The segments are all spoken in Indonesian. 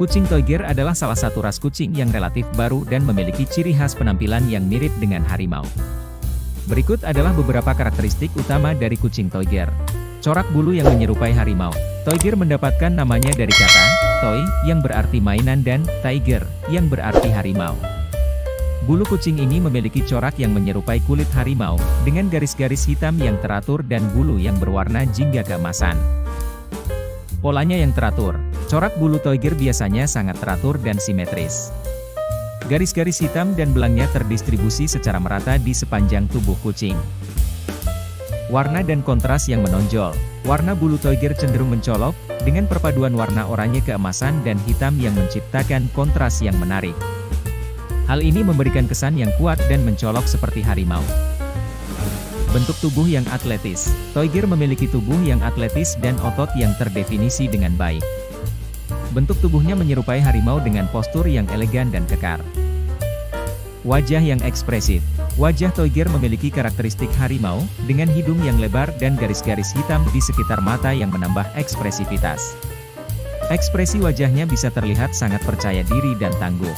Kucing Toyger adalah salah satu ras kucing yang relatif baru dan memiliki ciri khas penampilan yang mirip dengan harimau. Berikut adalah beberapa karakteristik utama dari kucing Toyger. Corak bulu yang menyerupai harimau. Toyger mendapatkan namanya dari kata toy yang berarti mainan dan tiger yang berarti harimau. Bulu kucing ini memiliki corak yang menyerupai kulit harimau, dengan garis-garis hitam yang teratur dan bulu yang berwarna jingga keemasan. Polanya yang teratur, Corak bulu toiger biasanya sangat teratur dan simetris. Garis-garis hitam dan belangnya terdistribusi secara merata di sepanjang tubuh kucing. Warna dan kontras yang menonjol. Warna bulu toiger cenderung mencolok, dengan perpaduan warna oranye keemasan dan hitam yang menciptakan kontras yang menarik. Hal ini memberikan kesan yang kuat dan mencolok seperti harimau. Bentuk tubuh yang atletis. Toiger memiliki tubuh yang atletis dan otot yang terdefinisi dengan baik. Bentuk tubuhnya menyerupai harimau dengan postur yang elegan dan kekar. Wajah yang ekspresif. Wajah Toiger memiliki karakteristik harimau, dengan hidung yang lebar dan garis-garis hitam di sekitar mata yang menambah ekspresivitas. Ekspresi wajahnya bisa terlihat sangat percaya diri dan tangguh.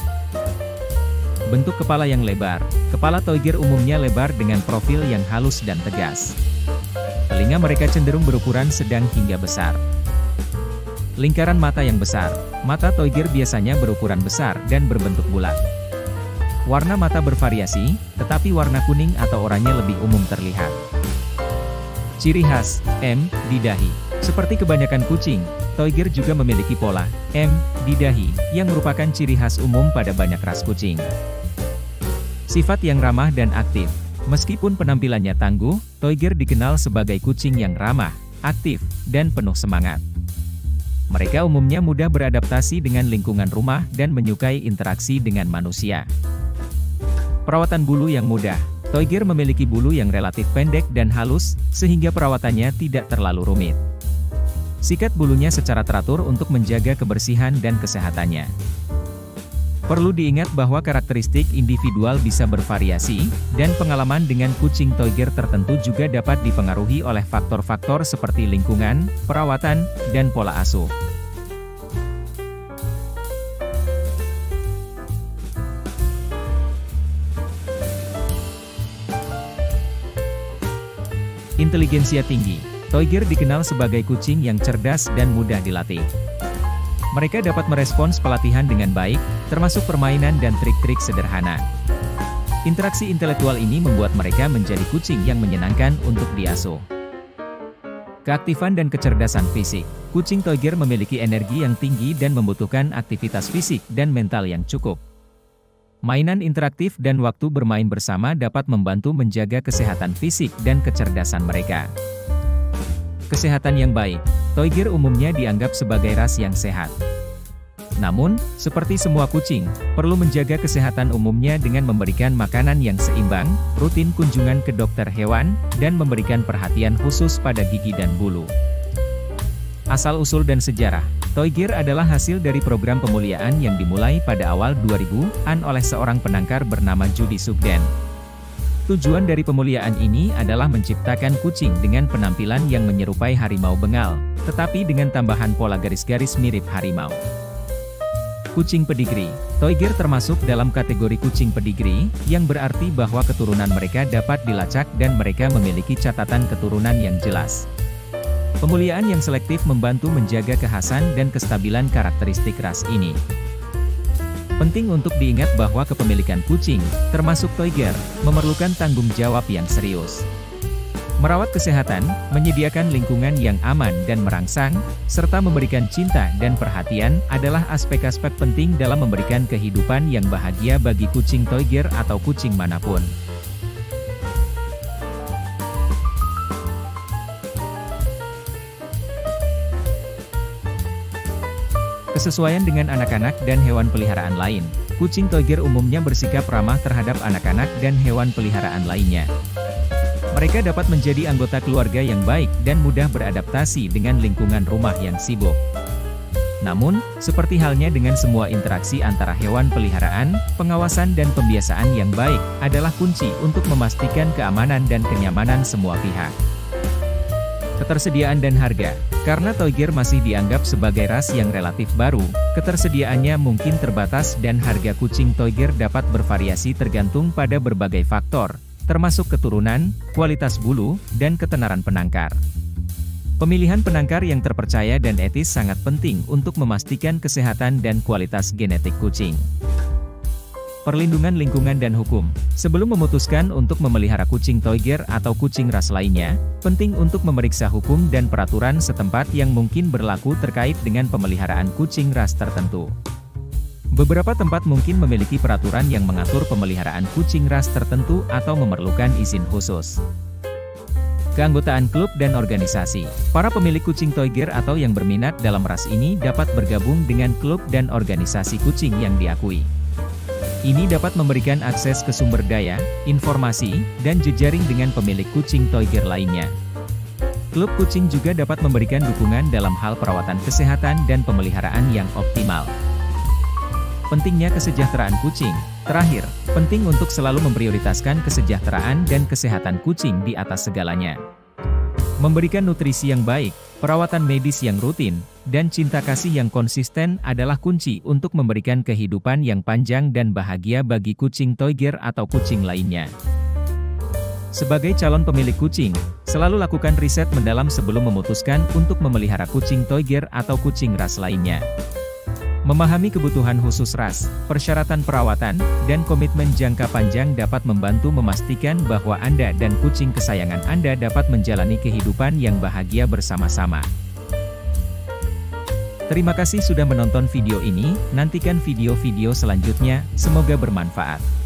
Bentuk kepala yang lebar. Kepala Toiger umumnya lebar dengan profil yang halus dan tegas. Telinga mereka cenderung berukuran sedang hingga besar. Lingkaran mata yang besar. Mata Toiger biasanya berukuran besar dan berbentuk bulat. Warna mata bervariasi, tetapi warna kuning atau oranye lebih umum terlihat. Ciri khas, M, di dahi. Seperti kebanyakan kucing, Toiger juga memiliki pola, M, di dahi, yang merupakan ciri khas umum pada banyak ras kucing. Sifat yang ramah dan aktif. Meskipun penampilannya tangguh, Toiger dikenal sebagai kucing yang ramah, aktif, dan penuh semangat. Mereka umumnya mudah beradaptasi dengan lingkungan rumah dan menyukai interaksi dengan manusia. Perawatan bulu yang mudah. Toiger memiliki bulu yang relatif pendek dan halus, sehingga perawatannya tidak terlalu rumit. Sikat bulunya secara teratur untuk menjaga kebersihan dan kesehatannya. Perlu diingat bahwa karakteristik individual bisa bervariasi, dan pengalaman dengan kucing Toiger tertentu juga dapat dipengaruhi oleh faktor-faktor seperti lingkungan, perawatan, dan pola asuh. Inteligensia tinggi. Toiger dikenal sebagai kucing yang cerdas dan mudah dilatih. Mereka dapat merespons pelatihan dengan baik, termasuk permainan dan trik-trik sederhana. Interaksi intelektual ini membuat mereka menjadi kucing yang menyenangkan untuk diasuh. Keaktifan dan kecerdasan fisik. Kucing Toiger memiliki energi yang tinggi dan membutuhkan aktivitas fisik dan mental yang cukup. Mainan interaktif dan waktu bermain bersama dapat membantu menjaga kesehatan fisik dan kecerdasan mereka. Kesehatan yang baik. Toiger umumnya dianggap sebagai ras yang sehat. Namun, seperti semua kucing, perlu menjaga kesehatan umumnya dengan memberikan makanan yang seimbang, rutin kunjungan ke dokter hewan, dan memberikan perhatian khusus pada gigi dan bulu. Asal-usul dan sejarah Toiger adalah hasil dari program pemuliaan yang dimulai pada awal 2000-an oleh seorang penangkar bernama Judy Sugden. Tujuan dari pemuliaan ini adalah menciptakan kucing dengan penampilan yang menyerupai harimau bengal, tetapi dengan tambahan pola garis-garis mirip harimau. Kucing pedigree Toiger termasuk dalam kategori kucing pedigree, yang berarti bahwa keturunan mereka dapat dilacak dan mereka memiliki catatan keturunan yang jelas. Pemuliaan yang selektif membantu menjaga kekhasan dan kestabilan karakteristik ras ini. Penting untuk diingat bahwa kepemilikan kucing, termasuk Toiger, memerlukan tanggung jawab yang serius. Merawat kesehatan, menyediakan lingkungan yang aman dan merangsang, serta memberikan cinta dan perhatian adalah aspek-aspek penting dalam memberikan kehidupan yang bahagia bagi kucing Toiger atau kucing mana pun. Kesesuaian dengan anak-anak dan hewan peliharaan lain, kucing Toiger umumnya bersikap ramah terhadap anak-anak dan hewan peliharaan lainnya. Mereka dapat menjadi anggota keluarga yang baik dan mudah beradaptasi dengan lingkungan rumah yang sibuk. Namun, seperti halnya dengan semua interaksi antara hewan peliharaan, pengawasan dan pembiasaan yang baik, adalah kunci untuk memastikan keamanan dan kenyamanan semua pihak. Ketersediaan dan harga Karena Toyger masih dianggap sebagai ras yang relatif baru, ketersediaannya mungkin terbatas dan harga kucing Toyger dapat bervariasi tergantung pada berbagai faktor, termasuk keturunan, kualitas bulu, dan ketenaran penangkar. Pemilihan penangkar yang terpercaya dan etis sangat penting untuk memastikan kesehatan dan kualitas genetik kucing. Perlindungan lingkungan dan hukum. Sebelum memutuskan untuk memelihara kucing Toyger atau kucing ras lainnya, penting untuk memeriksa hukum dan peraturan setempat yang mungkin berlaku terkait dengan pemeliharaan kucing ras tertentu. Beberapa tempat mungkin memiliki peraturan yang mengatur pemeliharaan kucing ras tertentu atau memerlukan izin khusus. Keanggotaan klub dan organisasi. Para pemilik kucing Toyger atau yang berminat dalam ras ini dapat bergabung dengan klub dan organisasi kucing yang diakui. Ini dapat memberikan akses ke sumber daya, informasi, dan jejaring dengan pemilik kucing Toyger lainnya. Klub kucing juga dapat memberikan dukungan dalam hal perawatan kesehatan dan pemeliharaan yang optimal. Pentingnya kesejahteraan kucing. Terakhir, penting untuk selalu memprioritaskan kesejahteraan dan kesehatan kucing di atas segalanya. Memberikan nutrisi yang baik, perawatan medis yang rutin, dan cinta kasih yang konsisten adalah kunci untuk memberikan kehidupan yang panjang dan bahagia bagi kucing Toyger atau kucing lainnya. Sebagai calon pemilik kucing, selalu lakukan riset mendalam sebelum memutuskan untuk memelihara kucing Toyger atau kucing ras lainnya. Memahami kebutuhan khusus ras, persyaratan perawatan, dan komitmen jangka panjang dapat membantu memastikan bahwa Anda dan kucing kesayangan Anda dapat menjalani kehidupan yang bahagia bersama-sama. Terima kasih sudah menonton video ini, nantikan video-video selanjutnya, semoga bermanfaat.